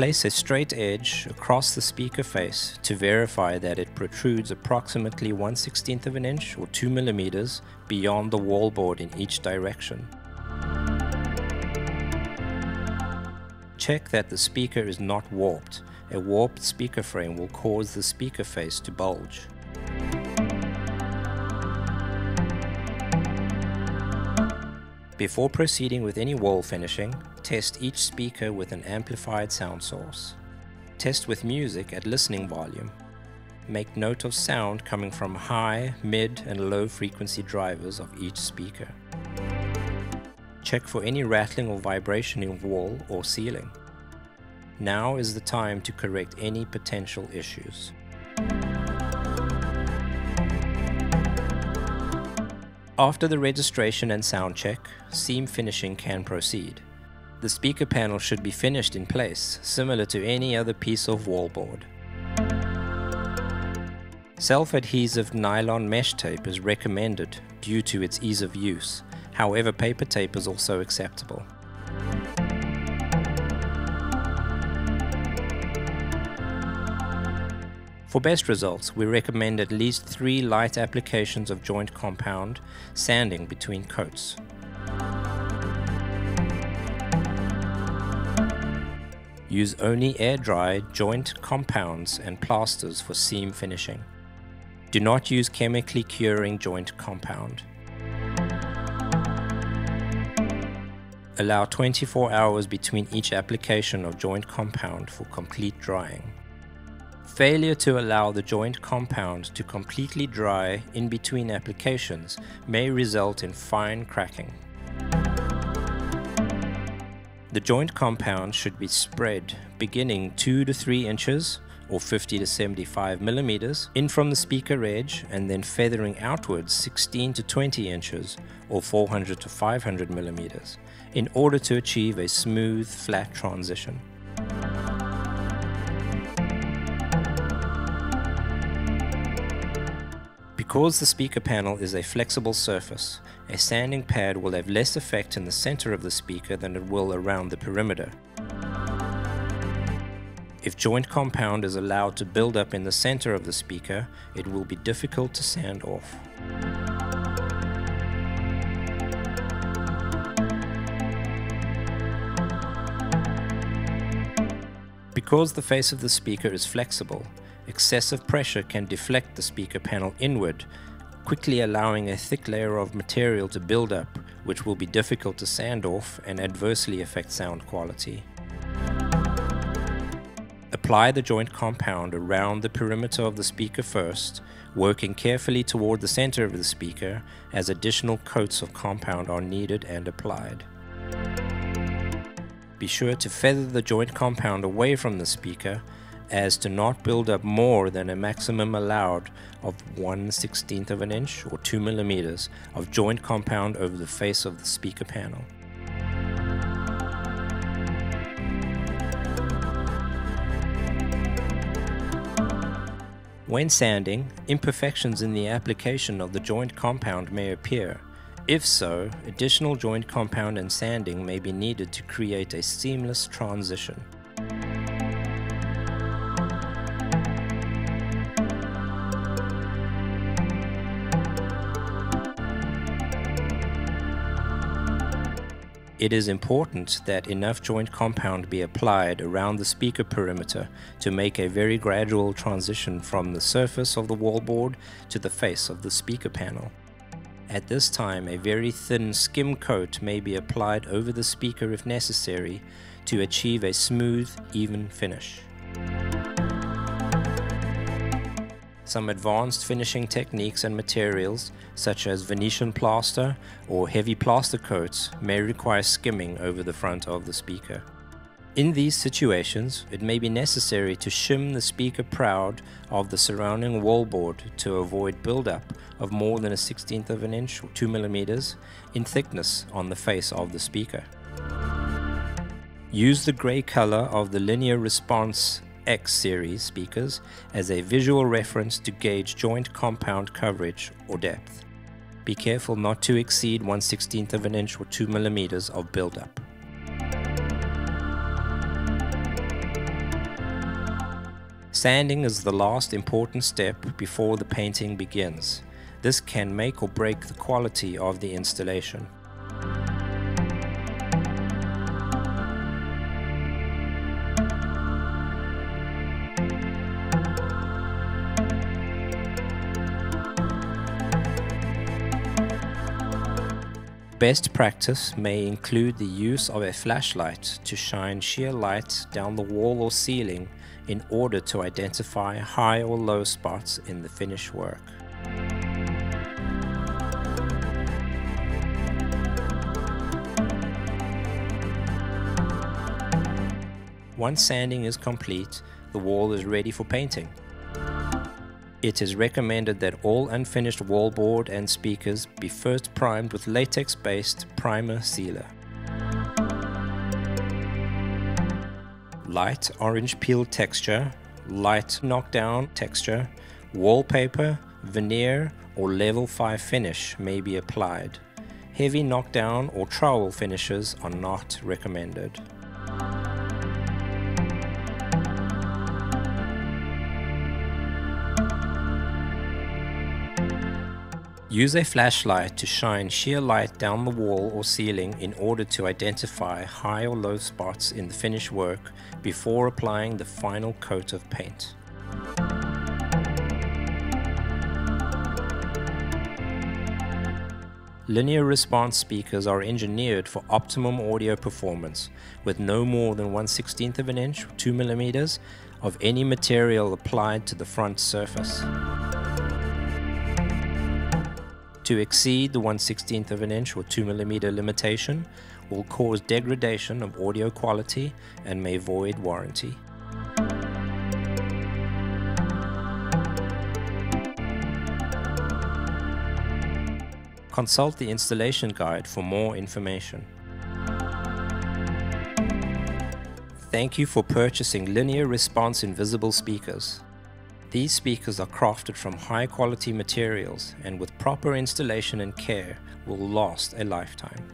Place a straight edge across the speaker face to verify that it protrudes approximately 1 16th of an inch or 2 millimeters beyond the wallboard in each direction. Check that the speaker is not warped. A warped speaker frame will cause the speaker face to bulge. Before proceeding with any wall finishing, test each speaker with an amplified sound source. Test with music at listening volume. Make note of sound coming from high, mid, and low frequency drivers of each speaker. Check for any rattling or vibration in wall or ceiling. Now is the time to correct any potential issues. After the registration and sound check, seam finishing can proceed. The speaker panel should be finished in place, similar to any other piece of wallboard. Self-adhesive nylon mesh tape is recommended due to its ease of use, however paper tape is also acceptable. For best results, we recommend at least three light applications of joint compound, sanding between coats. Use only air-dry joint compounds and plasters for seam finishing. Do not use chemically curing joint compound. Allow 24 hours between each application of joint compound for complete drying. Failure to allow the joint compound to completely dry in between applications may result in fine cracking. The joint compound should be spread beginning 2 to 3 inches or 50 to 75 millimeters in from the speaker edge and then feathering outwards 16 to 20 inches or 400 to 500 millimeters in order to achieve a smooth flat transition. Because the speaker panel is a flexible surface, a sanding pad will have less effect in the center of the speaker than it will around the perimeter. If joint compound is allowed to build up in the center of the speaker, it will be difficult to sand off. Because the face of the speaker is flexible, excessive pressure can deflect the speaker panel inward, quickly allowing a thick layer of material to build up, which will be difficult to sand off and adversely affect sound quality. Apply the joint compound around the perimeter of the speaker first, working carefully toward the center of the speaker as additional coats of compound are needed and applied. Be sure to feather the joint compound away from the speaker as to not build up more than a maximum allowed of 1 16th of an inch or 2 millimeters of joint compound over the face of the speaker panel. When sanding, imperfections in the application of the joint compound may appear. If so, additional joint compound and sanding may be needed to create a seamless transition. It is important that enough joint compound be applied around the speaker perimeter to make a very gradual transition from the surface of the wallboard to the face of the speaker panel. At this time, a very thin skim coat may be applied over the speaker if necessary to achieve a smooth, even finish. Some advanced finishing techniques and materials, such as Venetian plaster or heavy plaster coats, may require skimming over the front of the speaker. In these situations, it may be necessary to shim the speaker proud of the surrounding wallboard to avoid buildup of more than a 16th of an inch or 2 millimeters in thickness on the face of the speaker. Use the gray color of the LineaResponse X series speakers as a visual reference to gauge joint compound coverage or depth. Be careful not to exceed 1 16th of an inch or 2 millimeters of buildup. Sanding is the last important step before the painting begins. This can make or break the quality of the installation. Best practice may include the use of a flashlight to shine sheer light down the wall or ceiling in order to identify high or low spots in the finish work. Once sanding is complete, the wall is ready for painting. It is recommended that all unfinished wallboard and speakers be first primed with latex-based primer sealer. Light orange peel texture, light knockdown texture, wallpaper, veneer or level 5 finish may be applied. Heavy knockdown or trowel finishes are not recommended. Use a flashlight to shine sheer light down the wall or ceiling in order to identify high or low spots in the finished work before applying the final coat of paint. LineaResponse speakers are engineered for optimum audio performance with no more than 1 16th of an inch, 2 millimeters, of any material applied to the front surface. To exceed the 1 16th of an inch or 2 millimeter limitation will cause degradation of audio quality and may void warranty. Consult the installation guide for more information. Thank you for purchasing LineaResponse Invisible speakers. These speakers are crafted from high quality materials and with proper installation and care will last a lifetime.